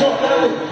jogando